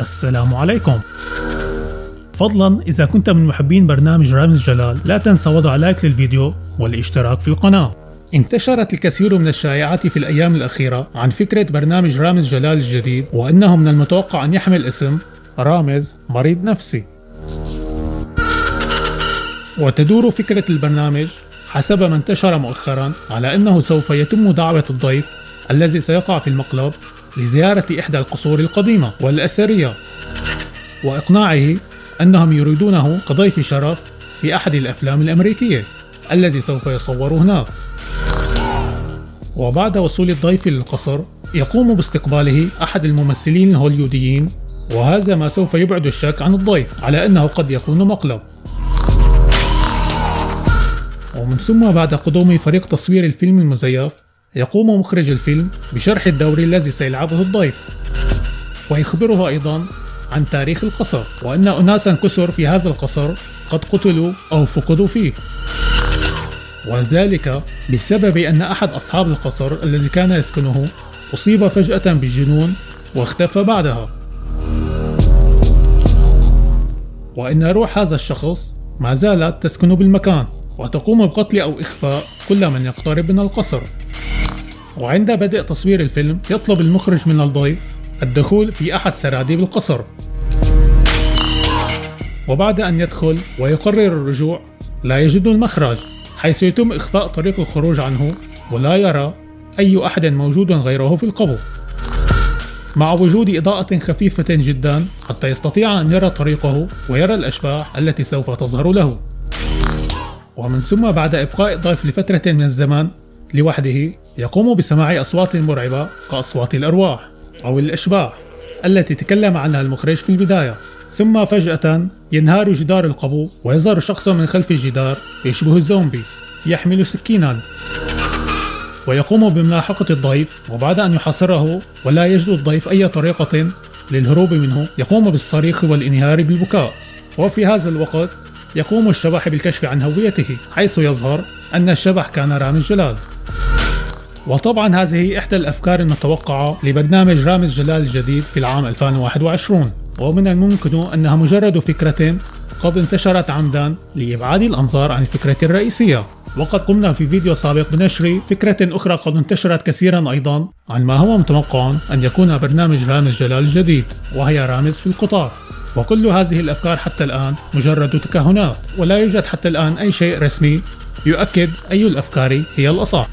السلام عليكم. فضلا إذا كنت من محبين برنامج رامز جلال لا تنسى وضع like للفيديو والاشتراك في القناة. انتشرت الكثير من الشائعات في الأيام الأخيرة عن فكرة برنامج رامز جلال الجديد وأنه من المتوقع أن يحمل اسم رامز مريض نفسي. وتدور فكرة البرنامج حسب ما انتشر مؤخرا على أنه سوف يتم دعوة الضيف الذي سيقع في المقلب لزيارة إحدى القصور القديمة والأثرية وإقناعه أنهم يريدونه كضيف شرف في أحد الأفلام الأمريكية الذي سوف يصور هناك. وبعد وصول الضيف للقصر يقوم باستقباله أحد الممثلين الهوليوديين وهذا ما سوف يبعد الشك عن الضيف على أنه قد يكون مقلب. ومن ثم بعد قدوم فريق تصوير الفيلم المزيف يقوم مخرج الفيلم بشرح الدوري الذي سيلعبه الضيف ويخبره أيضا عن تاريخ القصر وأن أناسا كثر في هذا القصر قد قتلوا أو فقدوا فيه. وذلك بسبب أن أحد أصحاب القصر الذي كان يسكنه أصيب فجأة بالجنون واختفى بعدها. وإن روح هذا الشخص ما زالت تسكن بالمكان وتقوم بقتل أو إخفاء كل من يقترب من القصر. وعند بدء تصوير الفيلم يطلب المخرج من الضيف الدخول في أحد سراديب القصر. وبعد أن يدخل ويقرر الرجوع لا يجد المخرج حيث يتم إخفاء طريق الخروج عنه ولا يرى أي أحد موجود غيره في القبو. مع وجود إضاءة خفيفة جدا حتى يستطيع أن يرى طريقه ويرى الأشباح التي سوف تظهر له. ومن ثم بعد إبقاء الضيف لفترة من الزمان لوحده يقوم بسماع أصوات مرعبة كأصوات الأرواح أو الأشباح التي تكلم عنها المخرج في البداية. ثم فجأة ينهار جدار القبو ويظهر شخص من خلف الجدار يشبه الزومبي يحمل سكينا. ويقوم بملاحقة الضيف وبعد أن يحاصره ولا يجد الضيف أي طريقة للهروب منه يقوم بالصريخ والانهيار بالبكاء. وفي هذا الوقت يقوم الشبح بالكشف عن هويته حيث يظهر أن الشبح كان رامز جلال وطبعا هذه إحدى الأفكار المتوقعة لبرنامج رامز جلال الجديد في العام 2021 ومن الممكن أنها مجرد فكرة قد انتشرت عمدا لإبعاد الأنظار عن الفكرة الرئيسية. وقد قمنا في فيديو سابق بنشر فكرة أخرى قد انتشرت كثيرا أيضا عن ما هو متوقع أن يكون برنامج رامز جلال الجديد وهي رامز في القطار. وكل هذه الأفكار حتى الآن مجرد تكهنات ولا يوجد حتى الآن أي شيء رسمي يؤكد أي الأفكار هي الأصح.